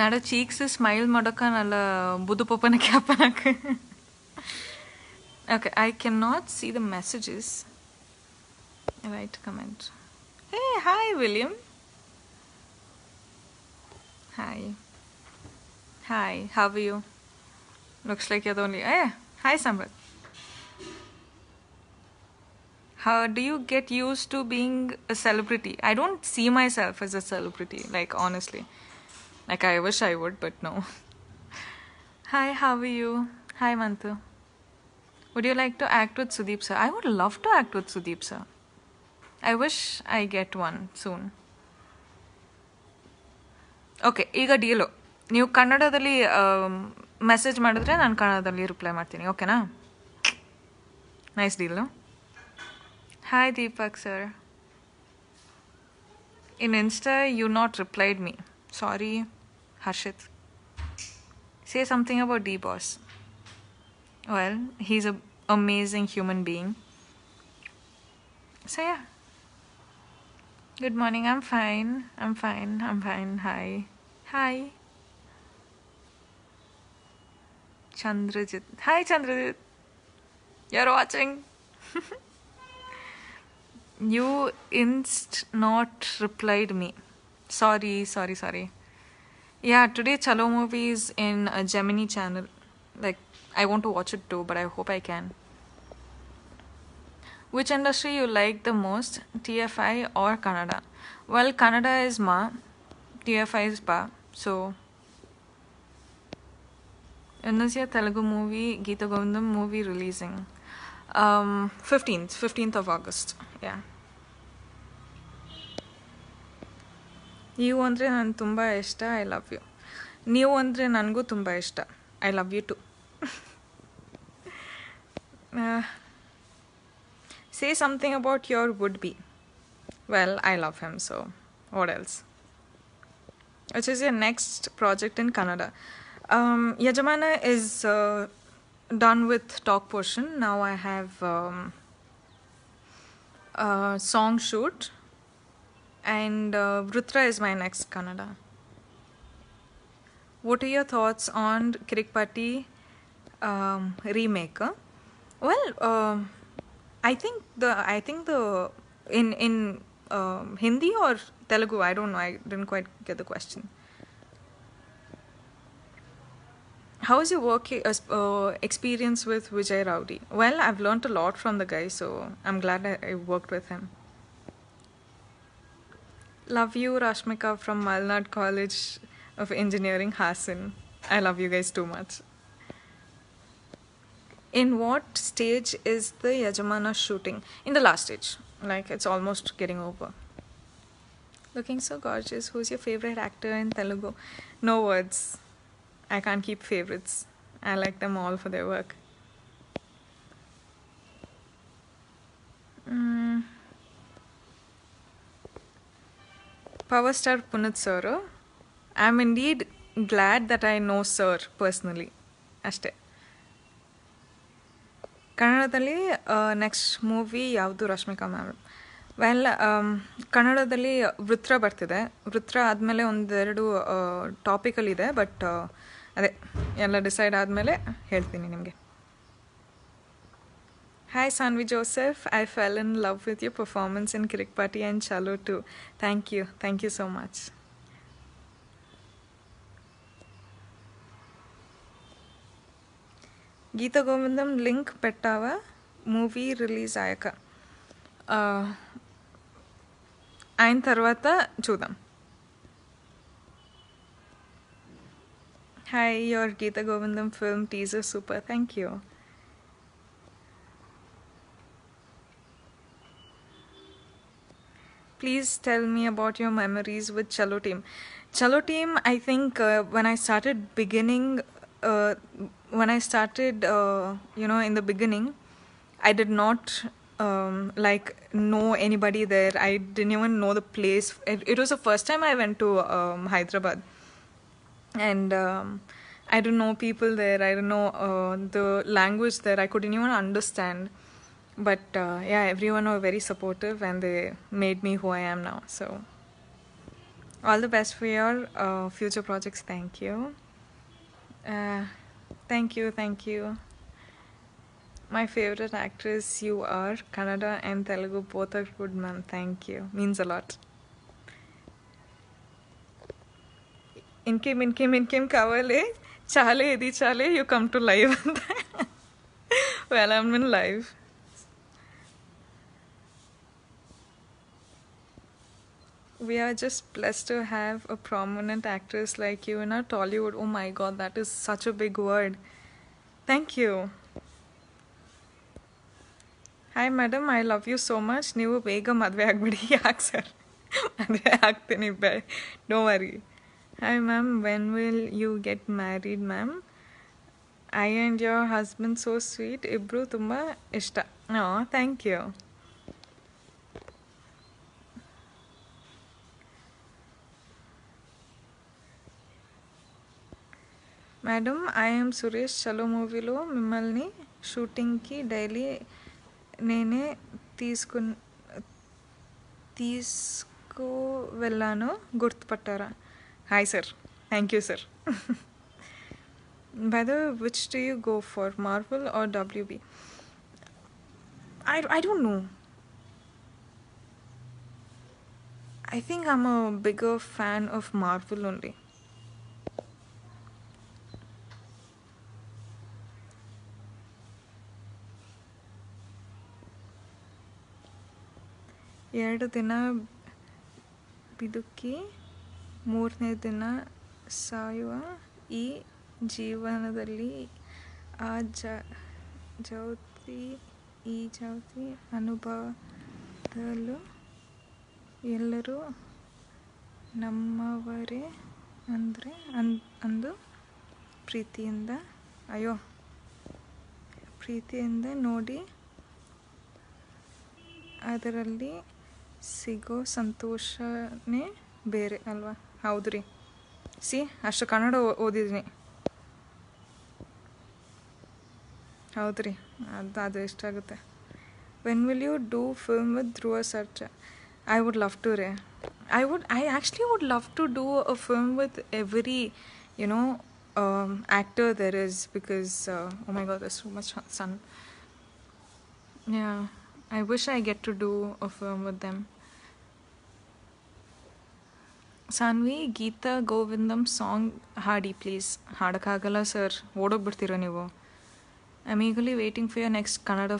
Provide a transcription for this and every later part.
ನಡ cheeks smile ಮಾಡೋಕೆ ನಲ್ಲ ಬುದು ಪಪ್ಪನ ಕ್ಯಾಪನಾಕ okay I can not C the messages right comment hey hi William hi hi how you looks like ಯದ್ only ಏ hi Samrat how do you get used to being a celebrity i don't see myself as a celebrity like honestly like i wish i would but no hi how are you hi mantu would you like to act with sudeep sir i would love to act with sudeep sir i wish i get one soon okay ಈಗ deal ನೀವು ಕನ್ನಡದಲ್ಲಿ message ಮಾಡಿದ್ರೆ ನಾನು ಕನ್ನಡದಲ್ಲಿ reply ಮಾಡ್ತೀನಿ ಓಕೆನಾ nice deal Hi Deepak sir. In Insta, you not replied me. Sorry, Harshit. Say something about D Boss. Well, he's an amazing human being. So yeah. Good morning. I'm fine. I'm fine. I'm fine. Hi. Hi. Chandrajit. Hi Chandrajit. You're watching. you inst not replied me sorry sorry sorry. Yeah today chalo movie is in a gemini channel. Like i want to watch it too but i hope i can. Which industry you like the most tfi or Kannada? Well Kannada is ma tfi is pa so. When is your telugu movie geeta govindam movie releasing. Um 15th 15th of august yeah ನೀವು ಅಂದರೆ ನಾನು ತುಂಬ ಇಷ್ಟ I love you ನೀವು ಅಂದರೆ ನನಗೂ ತುಂಬ ಇಷ್ಟ I love you to say something about your would be well I love him so what else which is your next project in Kannada Yajamana is done with talk portion ನಾವು I have song shoot and uh, Vrutra is my next Kannada. What are your thoughts on Kirik Party um, remake? Well, um I think the I think the in in um, Hindi or Telugu I don't know. I didn't quite get the question. How is your work uh, uh, experience with Vijay Rowdy? Well, I've learned a lot from the guy, so I'm glad I, I worked with him. Love you, Rashmika from Malnad College of Engineering, Hassan. I love you guys too much. In what stage is the Yajamana shooting? In the last stage. Like it's almost getting over. Looking so gorgeous. Who's your favorite actor in Telugu? No words. I can't keep favorites. I like them all for their work. Power star Punit sir. Am indeed glad that I know sir personally ಅಷ್ಟೇ. ಕನ್ನಡದಲ್ಲಿ next movie ಯಾವುದು? Rashmika ma'am well ಕನ್ನಡದಲ್ಲಿ ವೃತ್ರ ಬರ್ತಿದೆ. ವೃತ್ರ ಆದಮೇಲೆ ಒಂದೆರಡು ಟಾಪಿಕಲ್ಲಿದೆ but ಅದೇ ಎಲ್ಲ decide ಆದಮೇಲೆ ಹೇಳ್ತೀನಿ ನಿಮಗೆ. Hi Sanvi Joseph, I fell in love with your performance in Kirik Party and Chalo too. Thank you. Thank you so much. Geeta Govindam link పెట్టావా movie release అయ్యాక ఆయన uh, tarvata chudam. Hi, your Geeta Govindam film teaser super. Thank you. Please tell me about your memories with Chalo Team. Chalo Team, I think uh, when I started beginning, uh, when I started, uh, you know, in the beginning, I did not um, like know anybody there. I didn't even know the place. It, it was the first time I went to um, Hyderabad, and um, I didn't know people there. I didn't know uh, the language there. I couldn't even understand but uh, yeah everyone were very supportive and they made me who i am now so All the best for your uh, future projects. Thank you. Uh, thank you. Thank you. My favorite actress, you are. Kannada and Telugu both are good, ma'am. Thank you. Means a lot. ఇంకేం ఇంకేం ఇంకేం కావాలి చాలే ఇది చాలే you come to live అంతా well I'm in live we are just blessed to have a prominent actress like you in our Tollywood. Oh my god, that is such a big word. Thank you. Hi madam I love you so much ನೀವು ಬೇಗ ಮದುವೆ ಆಗಿಬಿಡಿ ಯಾಕೆ sir ಮದುವೆ ಆಗ್ತೀನಿ ಬೇ ಡೋ worry hi ma'am when will you get married ma'am I and your husband so sweet ಇಬ್ಬರು ತುಂಬ ಇಷ್ಟ ಹಾಂ thank you madam I'm Suresh. Chalo మూవీలో మిమ్మల్ని షూటింగ్కి డైలీ నేనే తీసుకు తీసుకు వెళ్ళాను గుర్తుపట్టారా? Hi sir. Thank you sir. By the which do you go for Marvel or WB I I don't know. I think I'm a bigger fan of Marvel only. ಎರಡು ದಿನ ಬಿದುಕಿ, ಮೂರನೇ ದಿನ ಸಾಯುವ ಈ ಜೀವನದಲ್ಲಿ ಆ ಜ, ಜ್ಯೋತಿ, ಈ ಜ್ಯೋತಿ ಅನುಭವದಲ್ಲೂ ಎಲ್ಲರೂ ನಮ್ಮವರೇ ಅಂದರೆ ಅನ್ ಅಂದು ಪ್ರೀತಿಯಿಂದ, ಅಯ್ಯೋ, ಪ್ರೀತಿಯಿಂದ ನೋಡಿ ಅದರಲ್ಲಿ ಸಿಗೋ ಸಂತೋಷನೇ ಬೇರೆ ಅಲ್ವಾ? ಹೌದು ರೀ. ಸಿ ಅಷ್ಟು ಕನ್ನಡ ಓದಿದ್ದೀನಿ ಹೌದು ರೀ. ಅದು ಅದು ಎಷ್ಟಾಗುತ್ತೆ when will you do film with Dhruva Sarja I would love to ರೇ. I would I actually would love to do a film with every you know actor there is because my god so much sun Yeah, I wish I get to do a film with them. Saanvi Geetha Govindam song ಹಾಡಿ please ಹಾಡೋಕ್ಕಾಗಲ್ಲ sir ಓಡೋಗ್ಬಿಡ್ತೀರ ನೀವು I am ಈಗಲಿ waiting for your next Kannada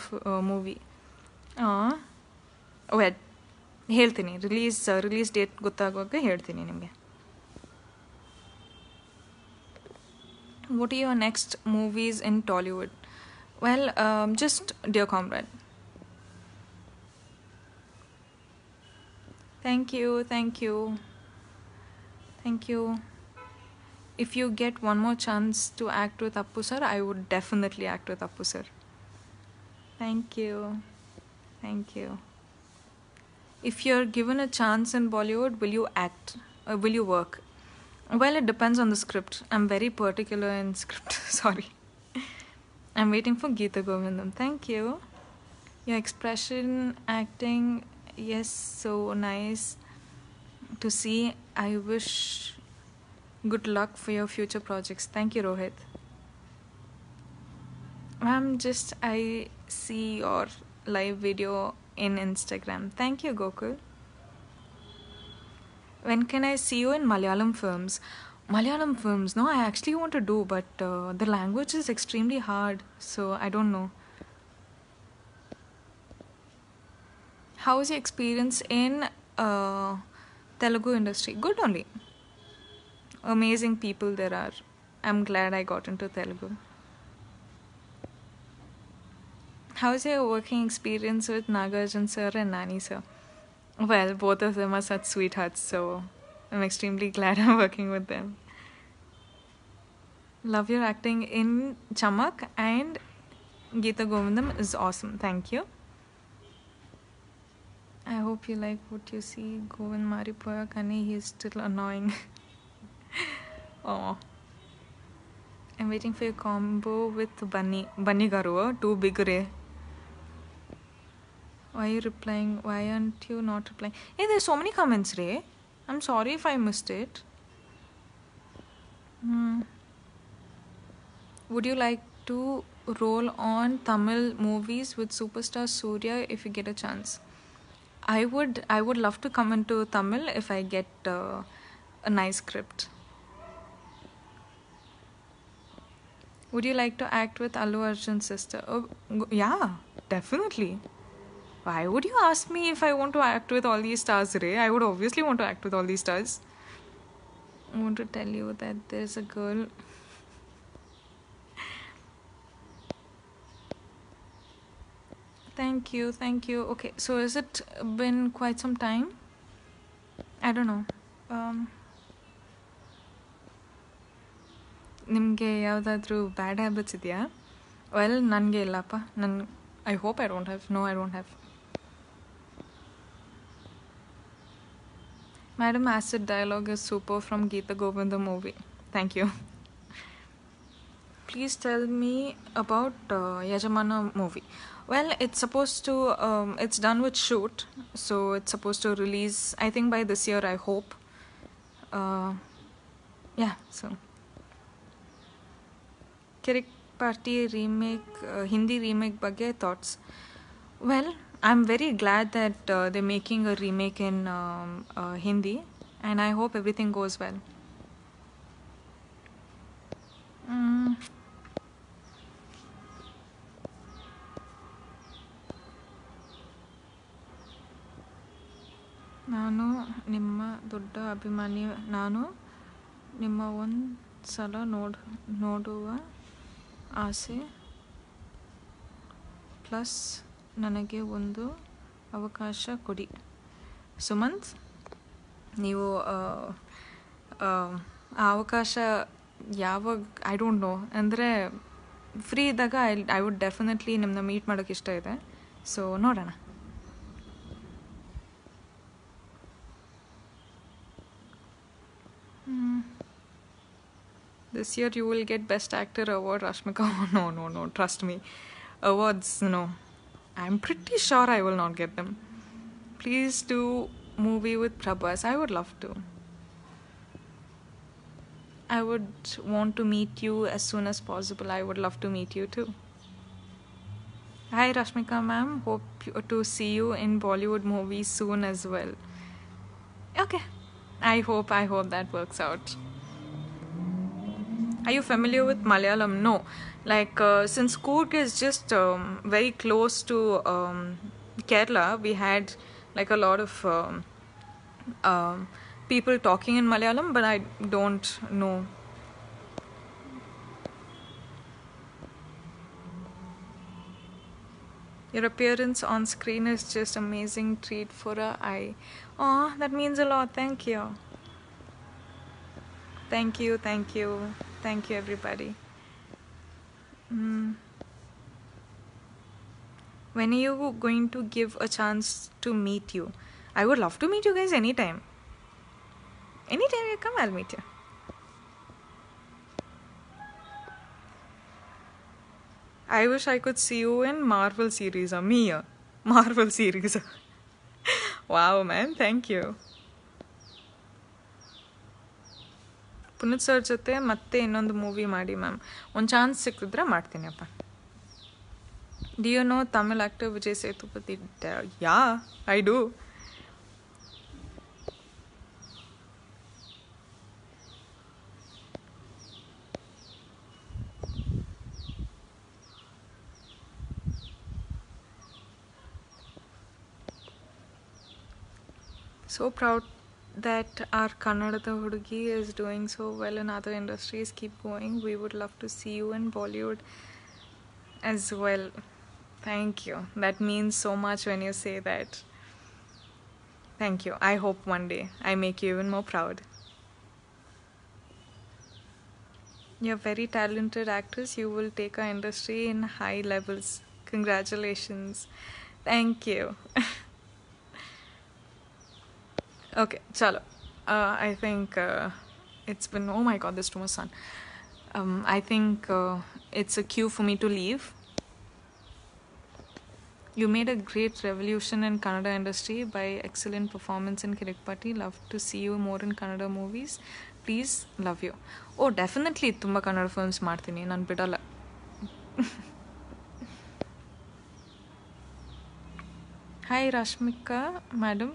movie wed ಹೇಳ್ತೀನಿ release release date ಗೊತ್ತಾಗುವಾಗ ಹೇಳ್ತೀನಿ ನಿಮಗೆ what are your next movies in Tollywood? Well, um, just Dear Thank you, thank you, thank you. If you get one more chance to act with Appu sir, I would definitely act with Appu sir. Thank you, thank you. If you're given a chance in Bollywood, will you act? Or will you work? Well, it depends on the script. I'm very particular in script. Sorry. I'm waiting for Geeta Govindam. Thank you. Your expression, acting, yes, so nice to see. I wish good luck for your future projects. Thank you, Rohit. Ma'am, just I see your live video in Instagram. Thank you, Gokul. When can I see you in Malayalam films? Malayalam films, no, I actually want to do, but uh, the language is extremely hard, so I don't know. How is your experience in uh, Telugu industry? Good only. Amazing people there are. I'm glad I got into Telugu. How's your working experience with Nagarjun sir and Nani sir? Well, both of them are such sweethearts, so I'm extremely glad I'm working with them. Love your acting in Chamak and Geeta Govindam is awesome. Thank you. I hope you like what you see. Govind Maripoya Kani, he's still annoying. oh. I'm waiting for your combo with Bunny. Bunny Garu, too big re. Why are you replying? Why aren't you not replying? Hey, there's so many comments, Ray. I'm sorry if I missed it. Hmm. Would you like to roll on Tamil movies with superstar Surya if you get a chance? I would I would love to come into Tamil if I get uh, a nice script. Would you like to act with Allu Arjun's sister? Oh, yeah, definitely. Why would you ask me if I want to act with all these stars, Ray? I would obviously want to act with all these stars. I want to tell you that there's a girl. Thank you, thank you. Okay, so has it been quite some time? I don't know. Um, ನಿಮಗೆ ಯಾವುದಾದ್ರೂ bad habits ಇದೆಯಾ well ನನಗೆ ಇಲ್ಲಪ್ಪ ನನ್ನ I hope I don't have no I don't have Madam Acid dialogue is super from Geeta Govinda movie. Thank you. Please tell me about uh, Yajamana movie. Well, it's supposed to, um, it's done with shoot, so it's supposed to release, I think by this year, I hope. Uh, yeah, so. Kirik Party remake, uh, Hindi remake ಬಗ್ಗೆ thoughts. Well, I'm very glad that uh, they're making a remake in um, uh, Hindi, and I hope everything goes well. Mm. ನಾನು ನಿಮ್ಮ ದೊಡ್ಡ ಅಭಿಮಾನಿ ನಾನು ನಿಮ್ಮ ಒಂದು ಸಲ ನೋಡ್ ನೋಡುವ ಆಸೆ. ಪ್ಲಸ್ ನನಗೆ ಒಂದು ಅವಕಾಶ ಕೊಡಿ. ಸುಮಂತ್ ನೀವು ಆ, ಅವಕಾಶ ಯಾವಾಗ ಐ ಡೋಂಟ್ ನೋ ಅಂದರೆ ಫ್ರೀ ಇದ್ದಾಗ ಐ ಐ ವುಡ್ ಡೆಫಿನೆಟ್ಲಿ ನಿಮ್ಮನ್ನ ಮೀಟ್ ಮಾಡೋಕ್ಕೆ ಇಷ್ಟ ಇದೆ. ಸೊ ನೋಡೋಣ. This year you will get Best Actor award, Rashmika. Oh, no, no, no. Trust me. Awards, no. I'm pretty sure I will not get them. Please do movie with Prabhas. I would love to. I would want to meet you as soon as possible. I would love to meet you too. Hi, Rashmika ma'am. Hope to see you in Bollywood movies soon as well. Okay. I hope, I hope that works out. Are you familiar with Malayalam? No. Like, uh, since Coorg is just um, very close to um, Kerala, we had like a lot of um, um, people talking in Malayalam, but I don't know. Your appearance on screen is just amazing treat for a eye. Oh, that means a lot. Thank you. Thank you, thank you, thank you, everybody. Mm. When are you going to give a chance to meet you? I would love to meet you guys anytime. Anytime you come, I'll meet you. I wish I could see you in Marvel series or Mia. Marvel series. wow, man, thank you. Puneeth sir ಜೊತೆ ಮತ್ತೆ ಇನ್ನೊಂದು movie ಮಾಡಿ ma'am ಒಂದು chance ಸಿಕ್ಕಿದ್ರೆ ಮಾಡ್ತೀನಿ ಅಪ್ಪ. Do you know Tamil actor Vijay Sethupathi yeah I do so proud. That our Kannadada Hudugi is doing so well in other industries. Keep going. We would love to see you in Bollywood as well. Thank you. That means so much when you say that. Thank you. I hope one day I make you even more proud. You're very talented actress. You will take our industry in high levels. Congratulations. Thank you. Okay, chalo. Uh, I think uh, it's been. Oh my god, this too much sun. Um, I think uh, it's a cue for me to leave. You made a great revolution in Kannada industry by excellent performance in Kirik Party. Love to see you more in Kannada movies. Please, love you. Oh, definitely, tumba Kannada films ಮಾಡ್ತೀನಿ ನಾನು ಬಿಡಲ್ಲ Hi, Rashmika madam.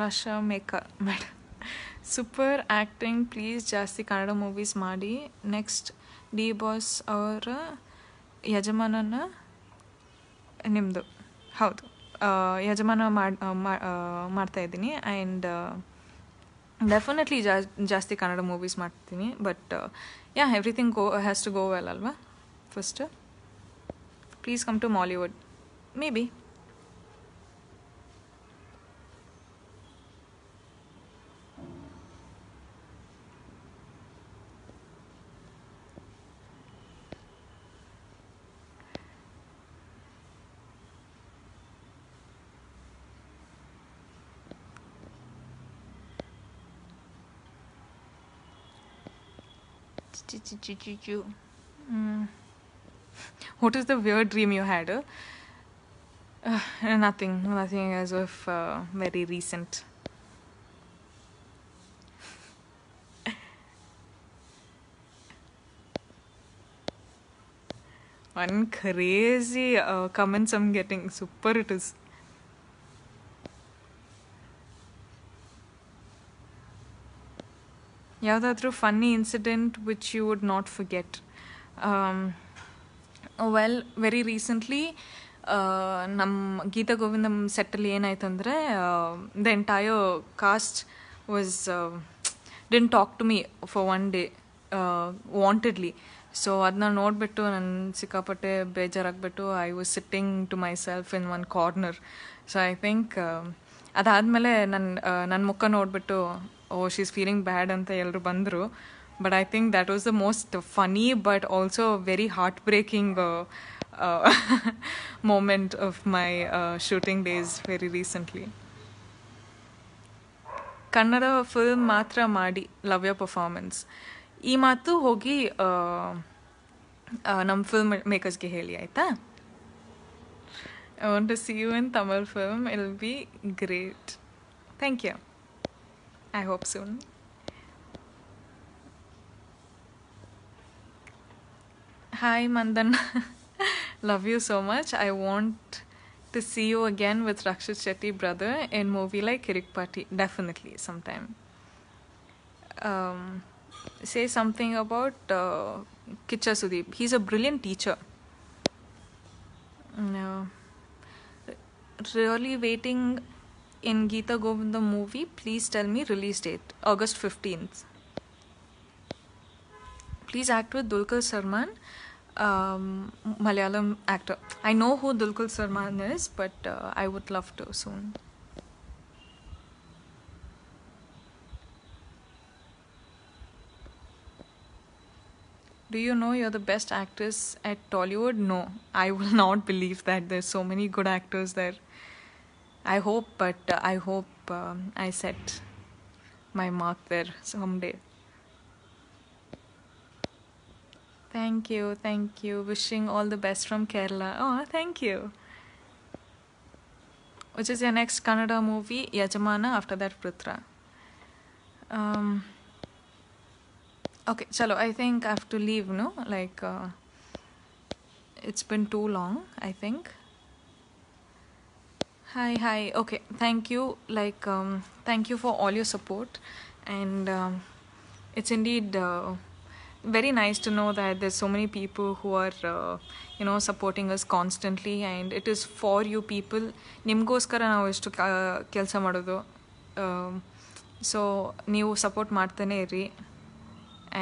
Rashmika madam super acting please ಜಾಸ್ತಿ Kannada movies ಮಾಡಿ. Next D boss ಅವರ ಯಜಮಾನನ ನಿಮ್ಮದು ಹೌದು. ಯಜಮಾನ ಮಾಡಿ ಮಾಡ್ತಾ ಇದ್ದೀನಿ. ಆ್ಯಂಡ್ ಡೆಫಿನೆಟ್ಲಿ ಜಾಸ್ತಿ ಕನ್ನಡ ಮೂವೀಸ್ ಮಾಡ್ತೀನಿ. But yeah everything go has to go well ಅಲ್ವಾ? First please come to Mollywood may be Mm. What is the weird dream you had? Uh, Uh, nothing, nothing as of uh, very recent. One crazy uh, comments I'm getting. Super it is. ಯಾವುದಾದ್ರೂ funny incident which you would not forget well very recently ನಮ್ಮ ಗೀತಾ ಗೋವಿಂದಮ್ ಸೆಟ್ಟಲ್ಲಿ ಏನಾಯ್ತು ಅಂದರೆ the entire cast was ಡಿನ್ talk to me for one day wantedly so ಅದನ್ನ ನೋಡಿಬಿಟ್ಟು ನನ್ನ ಸಿಕ್ಕಾಪಟ್ಟೆ ಬೇಜಾರಾಗ್ಬಿಟ್ಟು I was sitting to myself in one corner so I think ಅದಾದಮೇಲೆ ನನ್ನ ನನ್ನ ಮುಖ ನೋಡಿಬಿಟ್ಟು ಓ ಶೀಸ್ ಫೀಲಿಂಗ್ ಬ್ಯಾಡ್ ಅಂತ ಎಲ್ಲರೂ ಬಂದರು. But I think that was the most funny but also very heart breaking moment of my shooting days very recently. Kannada film ಮಾತ್ರ ಮಾಡಿ ಲವ್ ಯರ್ ಪರ್ಫಾರ್ಮೆನ್ಸ್ ಈ ಮಾತು ಹೋಗಿ ನಮ್ಮ ಫಿಲ್ಮ್ ಮೇಕರ್ಸ್ಗೆ ಹೇಳಿ, ಆಯಿತಾ? I want to see you in Tamil film will be great thank you I hope soon. Hi Mandan, love you so much. I want to see you again with Rakshit Shetty brother in movie like Kirik Party. Definitely sometime. Um, say something about uh, Kicha Sudeep. He's a brilliant teacher. No. Really waiting in Geeta Govinda movie. Please tell me release date. August 15th. Please act with Dulquer Salmaan um, Malayalam actor. I know who Dulquer Salmaan is, but uh, I would love to soon. Do you know you're the best actress at Tollywood? No, I will not believe that. There's so many good actors there. I hope, but uh, I hope um, I set my mark there someday. Thank you, thank you. Wishing all the best from Kerala. Oh, thank you. Which is your next Kannada movie, Yajamana, after that Vrutra. Um, okay, chalo, I think I have to leave, no? Like, uh, it's been too long, I think. Hi, hi. Okay, thank you. Like, um, thank you for all your support. And um, it's indeed. Uh, very nice to know that there's so many people who are uh, you know supporting us constantly and it is for you people ನಿಮಗೋಸ್ಕರ ನಾವು ಎಷ್ಟು ಕೆಲಸ ಮಾಡೋದು so ನೀವು support ಮಾಡ್ತಾನೆ ಇರಿ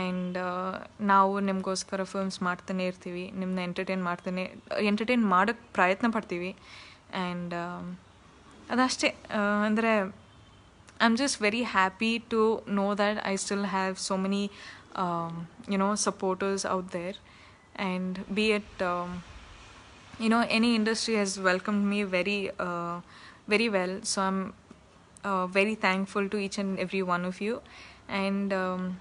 and ನಾವು ನಿಮಗೋಸ್ಕರ ಫಿಲ್ಮ್ಸ್ ಮಾಡ್ತಾನೆ ಇರ್ತೀವಿ ನಿಮ್ಮನ್ನ ಎಂಟರ್ಟೈನ್ ಮಾಡ್ತಾನೆ ಎಂಟರ್ಟೈನ್ ಮಾಡೋಕ್ಕೆ ಪ್ರಯತ್ನ ಪಡ್ತೀವಿ ಆ್ಯಂಡ್ ಅದಷ್ಟೇ ಅಂದರೆ I am just very happy to know that I still have so many um, you know supporters out there and be it um, you know any industry has welcomed me very uh, very well so i'm uh, very thankful to each and every one of you and um,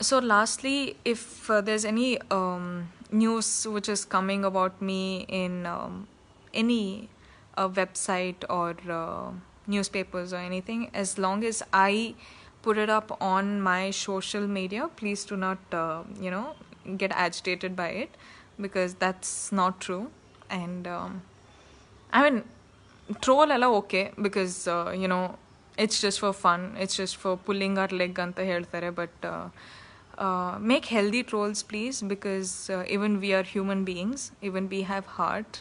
so lastly if uh, there's any um, news which is coming about me in um, any uh, website or uh, newspapers or anything as long as i put it up on my social media please do not uh, you know get agitated by it because that's not true and um, i mean troll ಎಲ್ಲ okay because uh, you know it's just for fun it's just for pulling our leg ಅಂತ ಹೇಳ್ತಾರೆ but uh, uh, make healthy trolls please because uh, even we are human beings even we have heart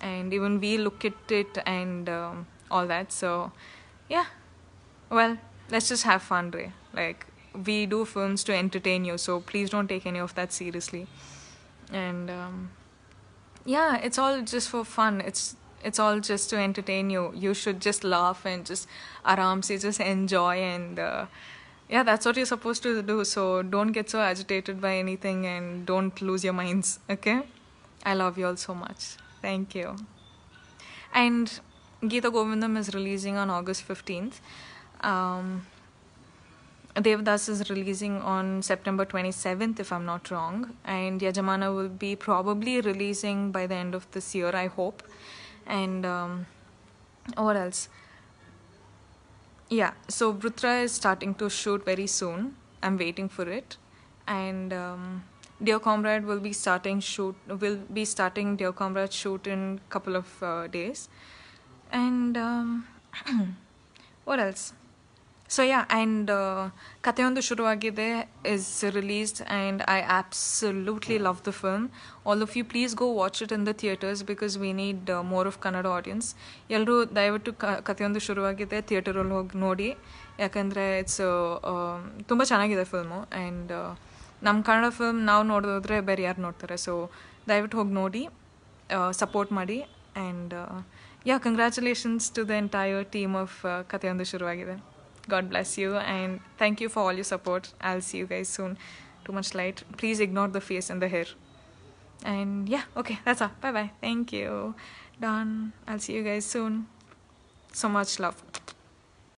and even we look at it and um, all that. So yeah. Well let's just have fun Ray. like we do films to entertain you so please don't take any of that seriously. And um, yeah it's all just for fun. It's it's all just to entertain you. You should just laugh and just aram se just enjoy and uh, yeah that's what you're supposed to do. So don't get so agitated by anything and don't lose your minds okay? I love you all so much thank you and Geeta Govindam is releasing on August 15th. Um, Devdas is releasing on September 27th, if I'm not wrong. And Yajamana will be probably releasing by the end of this year, I hope. And um, what else? Yeah, so Vrutra is starting to shoot very soon. I'm waiting for it. And um, Dear Comrade will be starting shoot will be starting Dear Comrade shoot in couple of uh, days, and um, what else? So yeah and Katheyondu Shuruvagide is released and I absolutely love the film all of you please go watch it in the theatres because we need more of Kannada audience ಎಲ್ಲರೂ ದಯವಿಟ್ಟು ಕ ಕಥೆಯೊಂದು ಶುರುವಾಗಿದೆ ಥಿಯೇಟರಲ್ಲಿ ಹೋಗಿ ನೋಡಿ. ಯಾಕಂದರೆ it's uh, um, ತುಂಬ ಚೆನ್ನಾಗಿದೆ film and ನಮ್ಮ ಕನ್ನಡ ಫಿಲ್ಮ್ ನಾವು ನೋಡೋದಾದ್ರೆ ಬೇರೆ ಯಾರು ನೋಡ್ತಾರೆ. ಸೊ ದಯವಿಟ್ಟು ಹೋಗಿ ನೋಡಿ ಸಪೋರ್ಟ್ ಮಾಡಿ and yeah congratulations to the entire team of Katheyondu Shuruvagide. God bless you and thank you for all you support I'll see you guys soon too much light please ignore the face in the hair and yeah okay that's ah bye bye thank you Don I'll see you guys soon so much love